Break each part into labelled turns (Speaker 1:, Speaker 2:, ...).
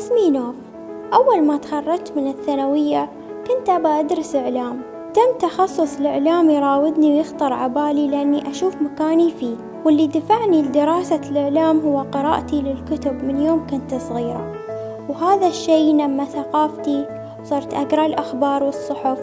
Speaker 1: اسمي نوف أول ما تخرجت من الثانوية كنت أبى أدرس إعلام. تم تخصص الإعلام يراودني ويخطر عبالي لأني أشوف مكاني فيه واللي دفعني لدراسة الإعلام هو قراءتي للكتب من يوم كنت صغيرة. وهذا الشي نمى ثقافتي صرت أقرأ الأخبار والصحف.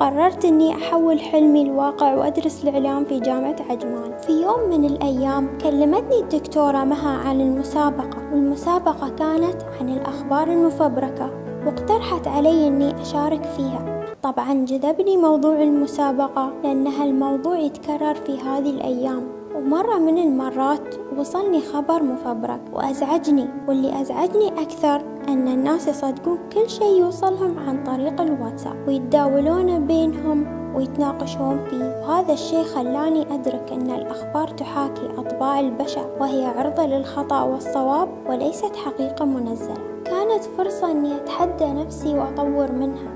Speaker 1: قررت أني أحول حلمي لواقع وأدرس الإعلام في جامعة عجمان. في يوم من الأيام كلمتني الدكتورة مها عن المسابقة والمسابقة كانت عن الأخبار المفبركة واقترحت علي أني أشارك فيها. طبعا جذبني موضوع المسابقة لأن هالموضوع يتكرر في هذه الأيام. ومرة من المرات وصلني خبر مفبرك وأزعجني واللي أزعجني أكثر أن الناس يصدقون كل شيء يوصلهم عن طريق الواتساب ويتداولونه بينهم ويتناقشون فيه. وهذا الشيء خلاني أدرك أن الأخبار تحاكي أطباع البشر وهي عرضة للخطأ والصواب وليست حقيقة منزلة. كانت فرصة أني أتحدى نفسي وأطور منها.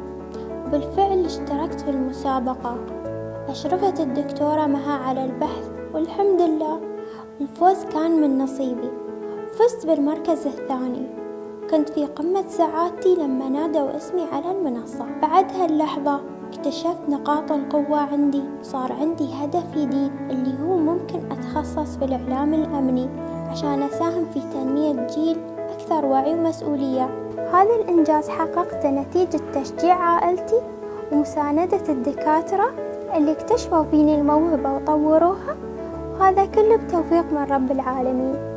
Speaker 1: بالفعل اشتركت في المسابقة. أشرفت الدكتورة مها على البحث. والحمد لله. الفوز كان من نصيبي. فزت بالمركز الثاني. كنت في قمة سعادتي لما نادوا اسمي على المنصة. بعد هاللحظة اكتشفت نقاط القوة عندي. صار عندي هدف جديد اللي هو ممكن أتخصص في الإعلام الأمني عشان أساهم في تنمية جيل أكثر وعي ومسؤولية. هذا الإنجاز حققته نتيجة تشجيع عائلتي ومساندة الدكاترة اللي اكتشفوا فيني الموهبة وطوروها. وهذا كله بتوفيق من رب العالمين.